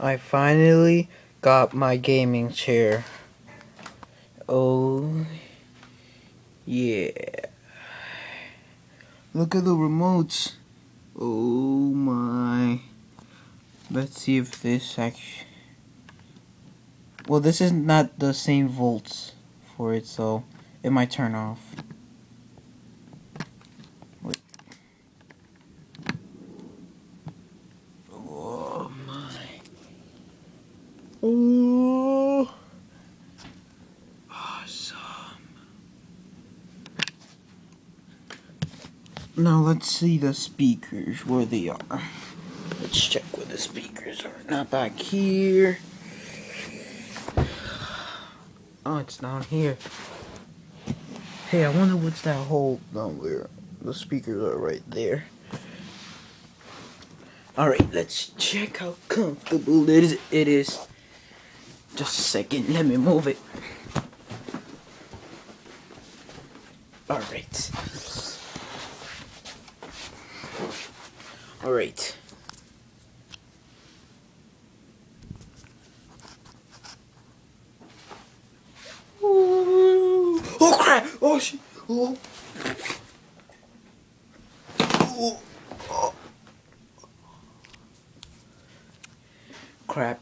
I finally got my gaming chair. Oh, yeah. Look at the remotes. Oh my. Let's see if this actually. Well, this is not the same volts for it, so it might turn off. Wait. Oh my. Oh. Awesome. Now let's see the speakers, where they are. Let's check where the speakers are. Not back here. Oh, it's down here. Hey, I wonder what's that hole down where the speakers are right there. Alright, let's check how comfortable it is. It is. Just a second, let me move it. Alright. Alright. Oh crap! Oh shit! Oh. Oh. oh. Crap.